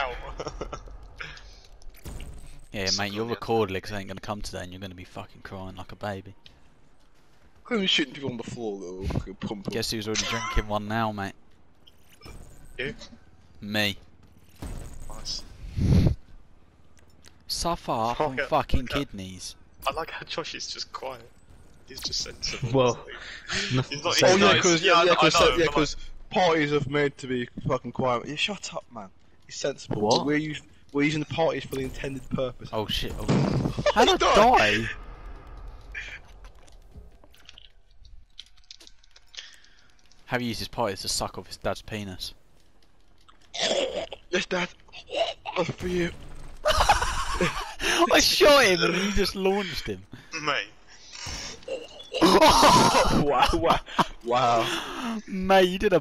out. Yeah, Suck mate, your on the- record legs ain't gonna come today, and you're gonna be fucking crying like a baby. I'm shooting people on the floor, though. fucking pump. Guess who's already drinking one now, mate? You? Me. Nice. Suffer from Fuck fucking fuck it. kidneys. I like how Josh is just quiet. He's just sensible. Well, He's not. Oh he's yeah, because yeah, yeah, I- yeah, because know, yeah, like, parties are made to be fucking quiet. Yeah, shut up, man. It's sensible. What? We're us- we're using the parties for the intended purpose. Oh shit. Oh. How'd I Die. die? Have you used his parties to suck off his dad's penis? Yes, Dad. That's for you. I shot him and he just launched him. mate. wow, wow, wow. Mate, you did a